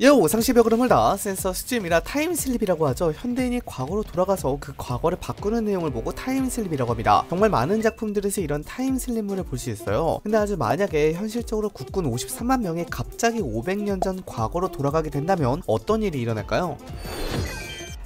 여 오상시벽 흐름을 다 센서 수집이라 time slip이라고 하죠. 현대인이 과거로 돌아가서 그 과거를 바꾸는 내용을 보고 time slip이라고 합니다. 정말 많은 작품들에서 이런 time slip물을 볼 수 있어요. 근데 아주 만약에 현실적으로 국군 53만 명이 갑자기 500년 전 과거로 돌아가게 된다면 어떤 일이 일어날까요?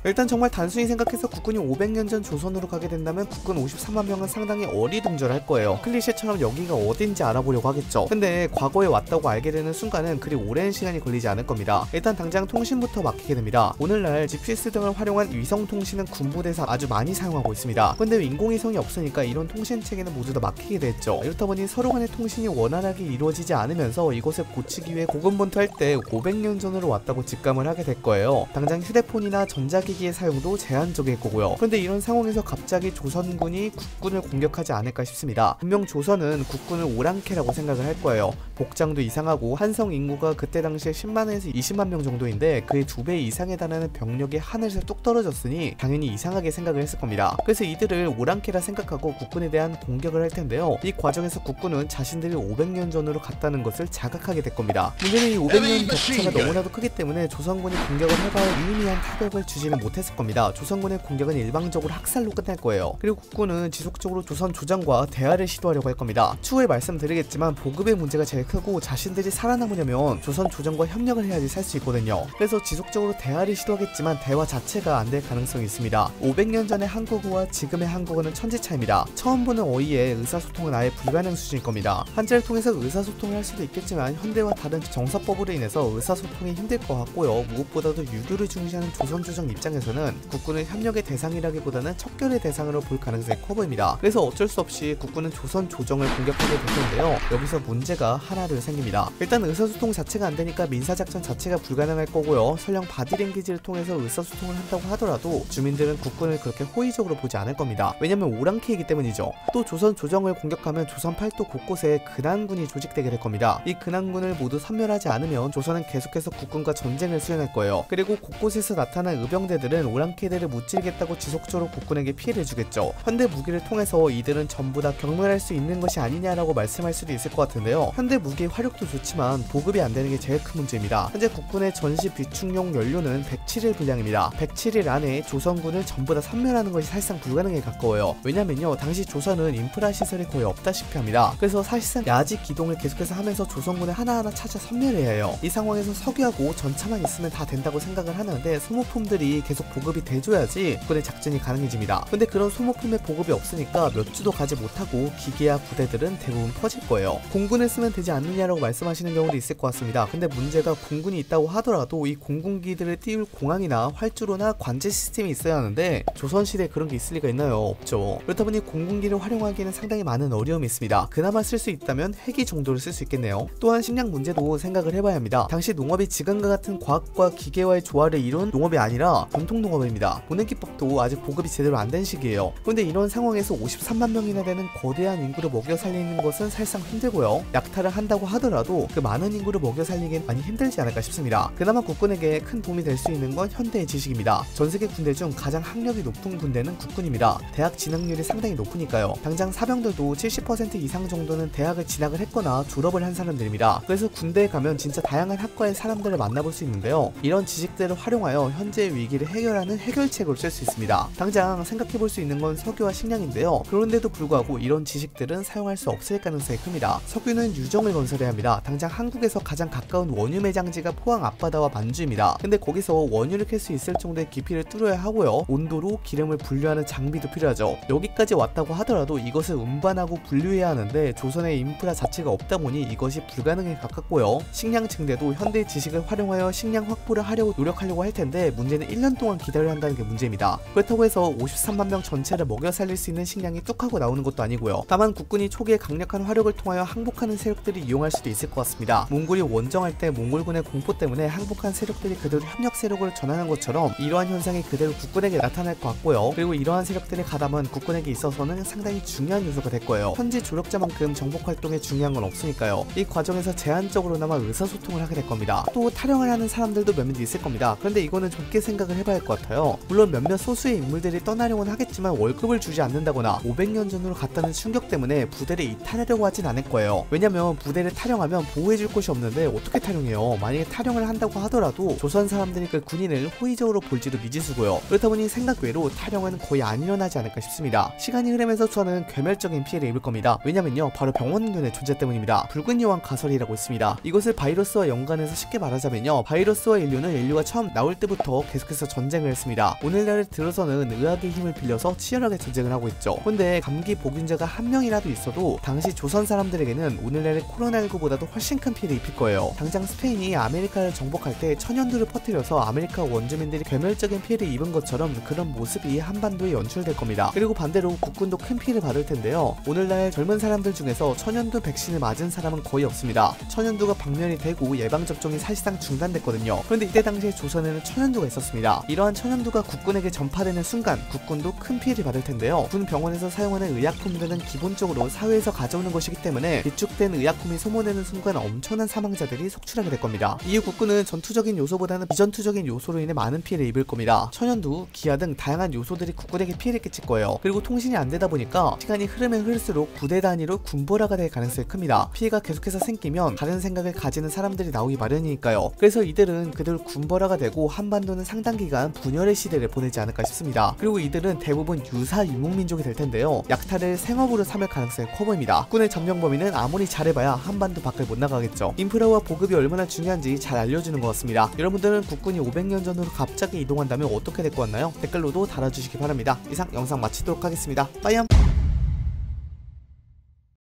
일단 정말 단순히 생각해서 국군이 500년 전 조선으로 가게 된다면 국군 53만 명은 상당히 어리둥절할 거예요. 클리셰처럼 여기가 어딘지 알아보려고 하겠죠. 근데 과거에 왔다고 알게 되는 순간은 그리 오랜 시간이 걸리지 않을 겁니다. 일단 당장 통신부터 막히게 됩니다. 오늘날 GPS 등을 활용한 위성 통신은 군부대에서 아주 많이 사용하고 있습니다. 근데 인공위성이 없으니까 이런 통신 체계는 모두 다 막히게 됐죠. 이렇다 보니 서로 간의 통신이 원활하게 이루어지지 않으면서 이곳을 고치기 위해 고군분투할 때 500년 전으로 왔다고 직감을 하게 될 거예요. 당장 휴대폰이나 전자기 기기의 사용도 제한적일 거고요. 그런데 이런 상황에서 갑자기 조선군이 국군을 공격하지 않을까 싶습니다. 분명 조선은 국군을 오랑캐라고 생각을 할 거예요. 복장도 이상하고 한성 인구가 그때 당시에 10만에서 20만 명 정도인데 그의 두 배 이상에 달하는 병력이 하늘에서 뚝 떨어졌으니 당연히 이상하게 생각을 했을 겁니다. 그래서 이들을 오랑캐라 생각하고 국군에 대한 공격을 할 텐데요. 이 과정에서 국군은 자신들이 500년 전으로 갔다는 것을 자각하게 될 겁니다. 문제는 이 500년 격차가 너무나도 크기 때문에 조선군이 공격을 해봐야 유의미한 타격을 주지는 못했을 겁니다. 조선군의 공격은 일방적으로 학살로 끝날 거예요. 그리고 국군은 지속적으로 조선 조정과 대화를 시도하려고 할 겁니다. 추후에 말씀드리겠지만 보급의 문제가 제일 크고 자신들이 살아남으려면 조선 조정과 협력을 해야지 살 수 있거든요. 그래서 지속적으로 대화를 시도하겠지만 대화 자체가 안 될 가능성이 있습니다. 500년 전의 한국어와 지금의 한국어는 천지 차이입니다. 처음 보는 어휘의 의사소통은 아예 불가능 수준일 겁니다. 한자를 통해서 의사소통을 할 수도 있겠지만 현대와 다른 정서법으로 인해서 의사소통이 힘들 것 같고요. 무엇보다도 유교를 중시하는 조선 조정 입장 에서는 국군을 협력의 대상이라기보다는 척결의 대상으로 볼 가능성이 커 보입니다. 그래서 어쩔 수 없이 국군은 조선 조정을 공격하게 될 텐데요. 여기서 문제가 하나를 생깁니다. 일단 의사소통 자체가 안 되니까 민사작전 자체가 불가능할 거고요. 설령 바디랭귀지를 통해서 의사소통을 한다고 하더라도 주민들은 국군을 그렇게 호의적으로 보지 않을 겁니다. 왜냐면 오랑캐이기 때문이죠. 또 조선 조정을 공격하면 조선 팔도 곳곳에 근한군이 조직되게 될 겁니다. 이 근한군을 모두 섬멸하지 않으면 조선은 계속해서 국군과 전쟁을 수행할 거예요. 그리고 곳곳에서 나타난 의병대들 은 오랑캐들을 무찌르겠다고 지속적으로 국군에게 피해를 주겠죠. 현대 무기를 통해서 이들은 전부 다 경멸할 수 있는 것이 아니냐라고 말씀할 수도 있을 것 같은데요. 현대 무기의 화력도 좋지만 보급이 안 되는 게 제일 큰 문제입니다. 현재 국군의 전시 비축용 연료는 107일 분량입니다. 107일 안에 조선군을 전부 다 섬멸하는 것이 사실상 불가능에 가까워요. 왜냐면요, 당시 조선은 인프라 시설이 거의 없다시피 합니다. 그래서 사실상 야지 기동을 계속해서 하면서 조선군을 하나하나 찾아 섬멸해야 해요. 이 상황에서 석유하고 전차만 있으면 다 된다고 생각을 하는데 소모품들이 계속 보급이 돼줘야지 국군의 작전이 가능해집니다. 근데 그런 소모품의 보급이 없으니까 몇 주도 가지 못하고 기계야 부대들은 대부분 퍼질 거예요. 공군을 쓰면 되지 않느냐라고 말씀하시는 경우도 있을 것 같습니다. 근데 문제가 공군이 있다고 하더라도 이 공군기들을 띄울 공항이나 활주로나 관제 시스템이 있어야 하는데 조선시대에 그런 게 있을 리가 있나요? 없죠. 그렇다 보니 공군기를 활용하기에는 상당히 많은 어려움이 있습니다. 그나마 쓸 수 있다면 헬기 정도를 쓸 수 있겠네요. 또한 식량 문제도 생각을 해봐야 합니다. 당시 농업이 지금과 같은 과학과 기계와의 조화를 이룬 농업이 아니라 전통 농업입니다. 보내기법도 아직 보급이 제대로 안 된 시기예요. 그런데 이런 상황에서 53만 명이나 되는 거대한 인구를 먹여 살리는 것은 사실상 힘들고요. 약탈을 한다고 하더라도 그 많은 인구를 먹여 살리기엔 많이 힘들지 않을까 싶습니다. 그나마 국군에게 큰 도움이 될 수 있는 건 현대의 지식입니다. 전 세계 군대 중 가장 학력이 높은 군대는 국군입니다. 대학 진학률이 상당히 높으니까요. 당장 사병들도 70% 이상 정도는 대학을 진학을 했거나 졸업을 한 사람들입니다. 그래서 군대에 가면 진짜 다양한 학과의 사람들을 만나볼 수 있는데요. 이런 지식들을 활용하여 현재의 위기를 해결하는 해결책으로 쓸 수 있습니다. 당장 생각해 볼 수 있는 건 석유와 식량인데요. 그런데도 불구하고 이런 지식들은 사용할 수 없을 가능성이 큽니다. 석유는 유정을 건설해야 합니다. 당장 한국에서 가장 가까운 원유 매장지가 포항 앞바다와 만주입니다. 근데 거기서 원유를 캘 수 있을 정도의 깊이를 뚫어야 하고요. 온도로 기름을 분류하는 장비도 필요하죠. 여기까지 왔다고 하더라도 이것을 운반하고 분류해야 하는데 조선의 인프라 자체가 없다 보니 이것이 불가능에 가깝고요. 식량 증대도 현대 지식을 활용하여 식량 확보를 하려고 노력하려고 할 텐데 문제는 1년 동안 기다려야 한다는 게 문제입니다. 그렇다고 해서 53만 명 전체를 먹여 살릴 수 있는 식량이 뚝 하고 나오는 것도 아니고요. 다만 국군이 초기에 강력한 화력을 통하여 항복하는 세력들이 이용할 수도 있을 것 같습니다. 몽골이 원정할 때 몽골군의 공포 때문에 항복한 세력들이 그대로 협력 세력으로 전환한 것처럼 이러한 현상이 그대로 국군에게 나타날 것 같고요. 그리고 이러한 세력들의 가담은 국군에게 있어서는 상당히 중요한 요소가 될 거예요. 현지 조력자만큼 정복 활동에 중요한 건 없으니까요. 이 과정에서 제한적으로나마 의사소통을 하게 될 겁니다. 또 타령을 하는 사람들도 몇몇 있을 겁니다. 그런데 이거는 좋게 생각을 해 봐야 할 것 같아요. 물론 몇몇 소수의 인물들이 떠나려고는 하겠지만 월급을 주지 않는다거나 500년 전으로 갔다는 충격 때문에 부대를 이탈하려고 하진 않을 거예요. 왜냐면 부대를 탈영하면 보호해줄 곳이 없는데 어떻게 탈영해요? 만약에 탈영을 한다고 하더라도 조선 사람들이 그 군인을 호의적으로 볼지도 미지수고요. 그렇다 보니 생각 외로 탈영은 거의 안 일어나지 않을까 싶습니다. 시간이 흐르면서 저는 괴멸적인 피해를 입을 겁니다. 왜냐면요 바로 병원균의 존재 때문입니다. 붉은 여왕 가설이라고 있습니다. 이것을 바이러스와 연관해서 쉽게 말하자면요 바이러스와 인류는 인류가 처음 나올 때부터 계속해서 전쟁을 했습니다. 오늘날 들어서는 의학의 힘을 빌려서 치열하게 전쟁을 하고 있죠. 근데 감기 보균자가 한 명이라도 있어도 당시 조선 사람들에게는 오늘날의 코로나19보다도 훨씬 큰 피해를 입힐 거예요. 당장 스페인이 아메리카를 정복할 때 천연두를 퍼뜨려서 아메리카 원주민들이 괴멸적인 피해를 입은 것처럼 그런 모습이 한반도에 연출될 겁니다. 그리고 반대로 국군도 큰 피해를 받을 텐데요. 오늘날 젊은 사람들 중에서 천연두 백신을 맞은 사람은 거의 없습니다. 천연두가 박멸이 되고 예방 접종이 사실상 중단됐거든요. 그런데 이때 당시에 조선에는 천연두가 있었습니다. 이러한 천연두가 국군에게 전파되는 순간 국군도 큰 피해를 받을 텐데요. 군 병원에서 사용하는 의약품들은 기본적으로 사회에서 가져오는 것이기 때문에 비축된 의약품이 소모되는 순간 엄청난 사망자들이 속출하게 될 겁니다. 이후 국군은 전투적인 요소보다는 비전투적인 요소로 인해 많은 피해를 입을 겁니다. 천연두, 기아 등 다양한 요소들이 국군에게 피해를 끼칠 거예요. 그리고 통신이 안 되다 보니까 시간이 흐르면 흐를수록 부대 단위로 군벌화가 될 가능성이 큽니다. 피해가 계속해서 생기면 다른 생각을 가지는 사람들이 나오기 마련이니까요. 그래서 이들은 그들 군벌화가 되고 한반도는 상당 기간 분열의 시대를 보내지 않을까 싶습니다. 그리고 이들은 대부분 유사 유목민족이 될 텐데요. 약탈을 생업으로 삼을 가능성이 커 보입니다. 군의 점령 범위는 아무리 잘해봐야 한반도 밖을 못 나가겠죠. 인프라와 보급이 얼마나 중요한지 잘 알려주는 것 같습니다. 여러분들은 국군이 500년 전으로 갑자기 이동한다면 어떻게 될 것 같나요? 댓글로도 달아주시기 바랍니다. 이상 영상 마치도록 하겠습니다. 빠이암